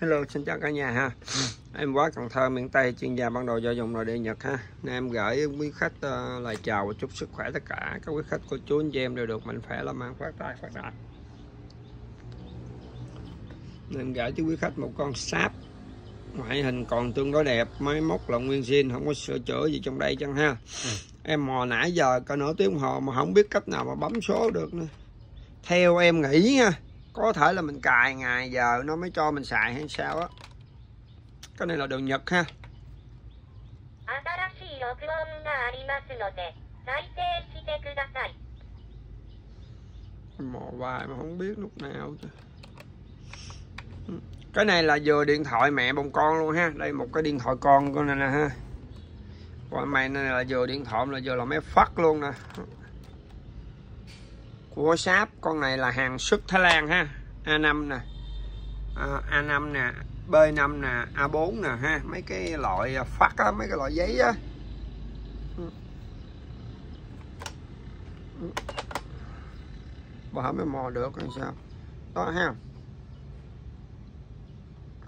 Hello, xin chào cả nhà ha. Em quá Cần Thơ, miền Tây, chuyên gia ban đầu do dùng nội địa Nhật ha. Nên em gửi quý khách uh, lời chào và chúc sức khỏe tất cả các quý khách cô chú anh chị em đều được mạnh khỏe làm ăn phát tài phát đạt. Nên em gửi cho quý khách một con sáp ngoại hình còn tương đối đẹp, máy móc là nguyên zin, không có sửa chữa gì trong đây chẳng ha. Ừ. Em mò nãy giờ cả nửa tiếng hồ mà không biết cách nào mà bấm số được nữa. Theo em nghĩ nha có thể là mình cài ngày giờ nó mới cho mình xài hay sao á. Cái này là đường nhật ha. Mò hoài mà không biết lúc nào chứ. Cái này là vừa điện thoại mẹ bồng con luôn ha. Đây một cái điện thoại con con này nè ha. Còn mày này là vừa điện thoại là vừa là máy phát luôn nè của sáp. Con này là hàng xuất Thái Lan ha. A5 nè. À, A5 nè. B5 nè. A4 nè ha. Mấy cái loại à, phát á mấy cái loại giấy á. Bỏ mới mò được làm sao? Đó ha.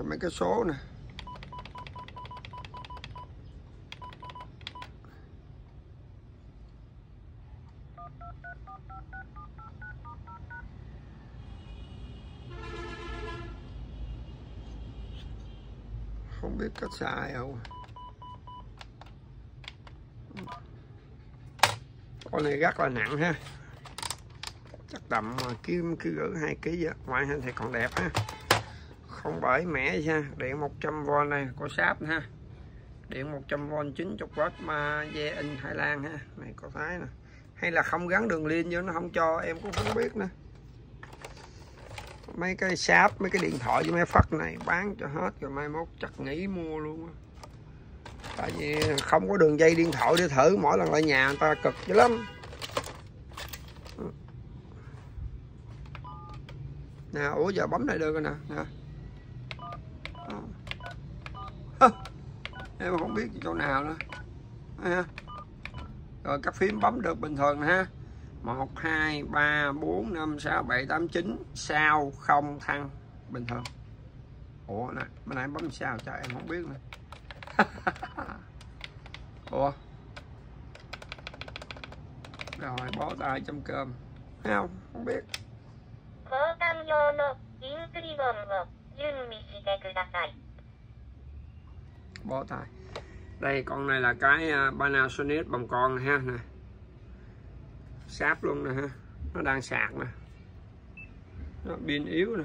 Mấy cái số nè. Không biết cách xài không con này rất là nặng ha. Chắc tầm kim cứ gỡ hai kg vậy. Ngoại hình thì còn đẹp ha. Không bởi mẻ ha. Điện 100V này có sáp ha. Điện 100V 90W mà ve in Thái Lan ha. Này có thái nè hay là không gắn đường liên vô nó không cho, em cũng không biết nữa. Mấy cái sáp, mấy cái điện thoại với mấy phát này bán cho hết rồi mai mốt chắc nghỉ mua luôn tại vì không có đường dây điện thoại để thử, mỗi lần lại nhà người ta cực dữ lắm. Nè, ủa giờ bấm này được rồi nè nè. Ờ. Em không biết chỗ nào nữa rồi các phím bấm được bình thường ha. 1 2 3 4 5 6 7 8 9 sao không thăng? Bình thường. Ủa, nè bên này bấm sao? Cho em không biết nữa. Ủa? Rồi, bó tay trong cơm. Thấy không? Không biết. Bó tay đây, con này là cái à, Panasonic bằng con ha, nè. Sáp luôn nè ha. Nó đang sạc nè. Nó pin yếu nè.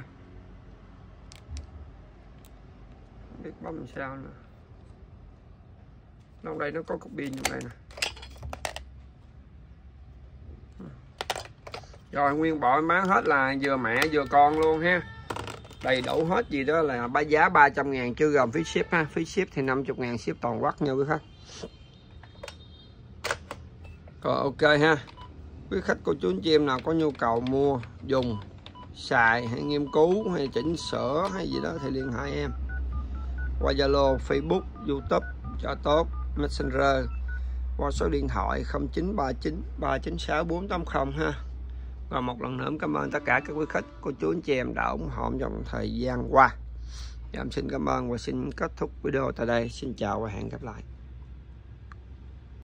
Biết bấm sao nè trong đây nó có cục pin trong đây nè. Rồi, nguyên bộ em bán hết là vừa mẹ vừa con luôn ha đầy đủ hết gì đó là ba giá 300 ngàn chưa gồm phí ship ha. Phí ship thì 50 ngàn ship toàn quốc nha quý khách. Rồi, ok ha. Quý khách cô chú anh chị em nào có nhu cầu mua, dùng, xài hay nghiên cứu hay chỉnh sửa hay gì đó thì liên hệ em. Qua Zalo, Facebook, YouTube cho tốt Messenger. Qua số điện thoại 0939 396 480 ha và một lần nữa cảm ơn tất cả các quý khách, cô chú, anh chị em đã ủng hộ trong thời gian qua. Em xin cảm ơn và xin kết thúc video tại đây. Xin chào và hẹn gặp lại.